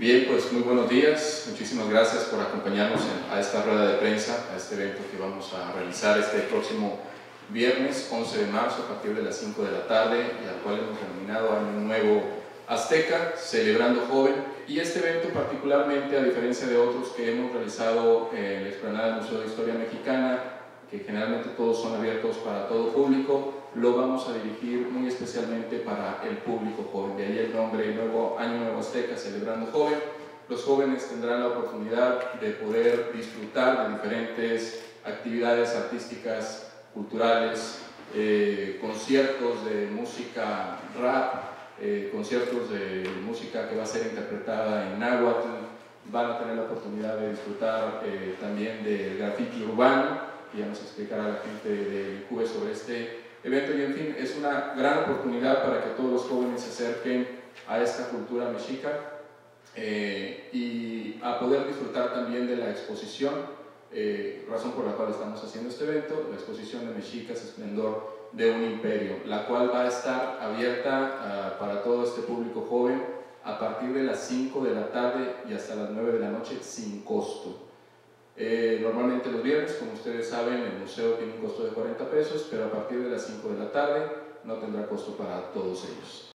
Bien, pues muy buenos días. Muchísimas gracias por acompañarnos a esta rueda de prensa, a este evento que vamos a realizar este próximo viernes 11 de marzo a partir de las 5 de la tarde y al cual hemos denominado Año Nuevo Azteca, celebrando joven. Y este evento particularmente, a diferencia de otros que hemos realizado en la explanada del Museo de Historia Mexicana, que generalmente todos son abiertos para todo público, lo vamos a dirigir muy especialmente para el público joven. El nombre Nuevo Año Nuevo Azteca, celebrando joven. Los jóvenes tendrán la oportunidad de poder disfrutar de diferentes actividades artísticas, culturales, eh, conciertos de música rap, eh, conciertos de música que va a ser interpretada en náhuatl, van a tener la oportunidad de disfrutar eh, también del graffiti urbano, y ya nos explicará la gente de CUBE sobre este evento y en fin, es una gran oportunidad para que todos los jóvenes se acerquen a esta cultura mexica eh, y a poder disfrutar también de la exposición, eh, razón por la cual estamos haciendo este evento, la exposición de Mexicas, Esplendor de un Imperio, la cual va a estar abierta uh, para todo este público joven a partir de las 5 de la tarde y hasta las 9 de la noche sin costo. Eh, normalmente los viernes, como ustedes saben, el museo tiene un costo de 40 pesos, pero a partir de las 5 de la tarde no tendrá costo para todos ellos.